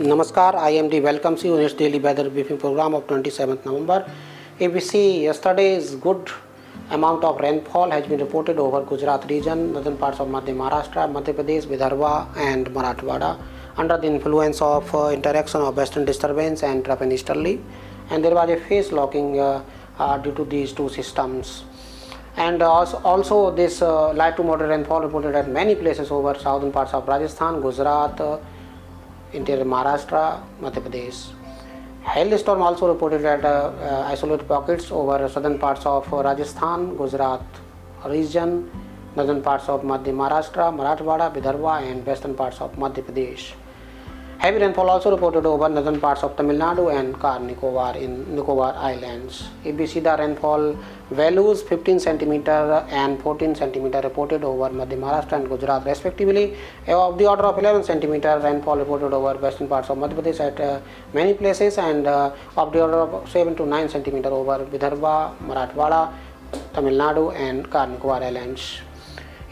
Namaskar, IMD welcomes you in its daily weather briefing program of 27th November. If we see yesterday's good amount of rainfall has been reported over Gujarat region, northern parts of Madhya Maharashtra, Madhya Pradesh, Vidarbha and Marathwada under the influence of uh, interaction of western disturbance and and easterly and there was a phase locking uh, uh, due to these two systems and also, also this uh, light to moderate rainfall reported at many places over southern parts of Rajasthan, Gujarat, uh, interior Maharashtra, Madhya Pradesh. Hailstorm also reported at uh, uh, isolated pockets over southern parts of uh, Rajasthan, Gujarat region, northern parts of Madhya Maharashtra, Marathwada, Vidarbha and western parts of Madhya Pradesh. Heavy rainfall also reported over northern parts of Tamil Nadu and Car Nicobar in Nicobar Islands. If we see the rainfall values 15 centimeter and 14 centimeter reported over Madhya Maharashtra and Gujarat respectively. Of the order of 11 centimeter rainfall reported over western parts of Madhya Pradesh at uh, many places and uh, of the order of 7 to 9 centimeter over Vidarbha, Marathwada, Tamil Nadu and Car Nicobar Islands.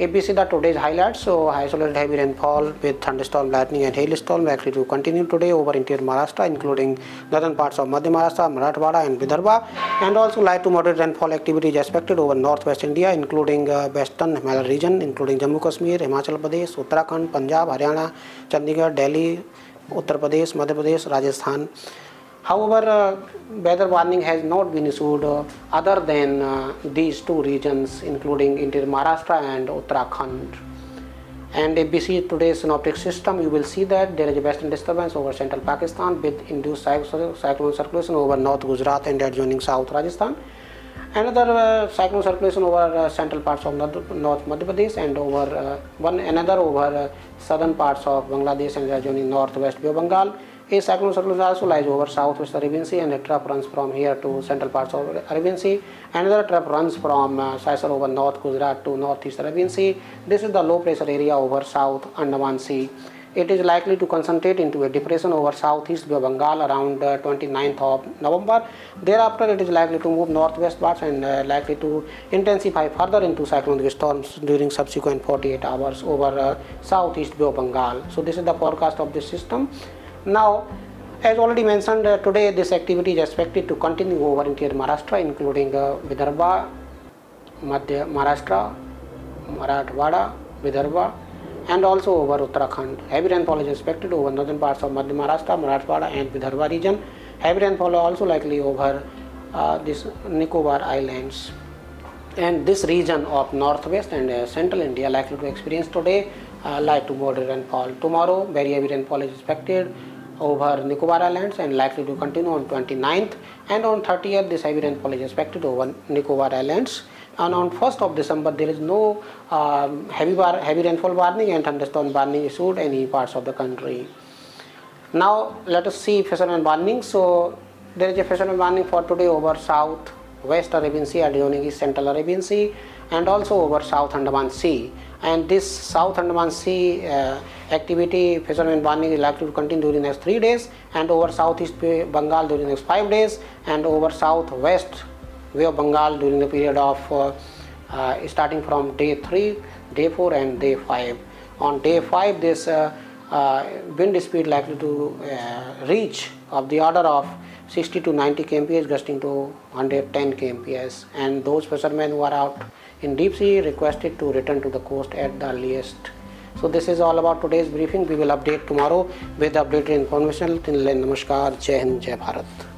We the today's highlights, so isolated heavy rainfall with thunderstorm, lightning and hailstorm likely to continue today over interior Maharashtra including northern parts of Madhya Maharashtra, Marathwada and Vidarbha and also light to moderate rainfall activity is expected over northwest India including uh, western Himalaya region including Jammu Kashmir, Himachal Pradesh, Uttarakhand, Punjab, Haryana, Chandigarh, Delhi, Uttar Pradesh, Madhya Pradesh, Rajasthan. However, uh, weather warning has not been issued uh, other than uh, these two regions including interior Maharashtra and Uttarakhand. And if we see today's synoptic system, you will see that there is a western disturbance over central Pakistan with induced cyclone circulation over north Gujarat and adjoining south Rajasthan. Another uh, cyclone circulation over uh, central parts of north, Madhya Pradesh and over uh, one another over southern parts of Bangladesh and adjoining northwest Bengal a cyclone circulation also lies over southwest Arabian Sea and a trough runs from here to central parts of Arabian Sea. Another trough runs from uh, over north Gujarat to northeast Arabian Sea. This is the low pressure area over south Andaman Sea. It is likely to concentrate into a depression over southeast Bengal around uh, 29th of November. Thereafter, it is likely to move northwestwards and uh, likely to intensify further into cyclonic storms during subsequent 48 hours over uh, southeast Bengal. So, this is the forecast of this system. Now, as already mentioned uh, today, this activity is expected to continue over interior Maharashtra, including uh, Vidarbha, Madhya Maharashtra, Marathwada, Vidarbha, and also over Uttarakhand. Heavy rainfall is expected over northern parts of Madhya Maharashtra, Marathwada, and Vidarbha region. Heavy rainfall also likely over uh, this Nicobar Islands. And this region of northwest and uh, central India likely to experience today uh, light to moderate rainfall. Tomorrow, very heavy rainfall is expected over Nicobar Islands and likely to continue on 29th and on 30th this heavy rainfall is expected over Nicobar Islands and on 1st of December there is no um, heavy, bar, heavy rainfall warning and thunderstorm warning issued any parts of the country. Now let us see fisherman warning. So there is a fisherman warning for today over south west Arabian Sea adjoining east central Arabian Sea and also over south Andaman Sea and this south Andaman Sea uh, activity fishermen warning is likely to continue during the next three days and over southeast Bengal during the next five days and over southwest Bay of Bengal during the period of uh, uh, starting from day 3, day 4 and day 5. On day 5 this uh, uh, wind speed likely to uh, reach of the order of 60 to 90 kmph gusting to 110 kmph and those fishermen who are out in deep sea requested to return to the coast at the earliest. So this is all about today's briefing. We will update tomorrow with updated information. Till then, namaskar, Jai Hind, Jai Bharat.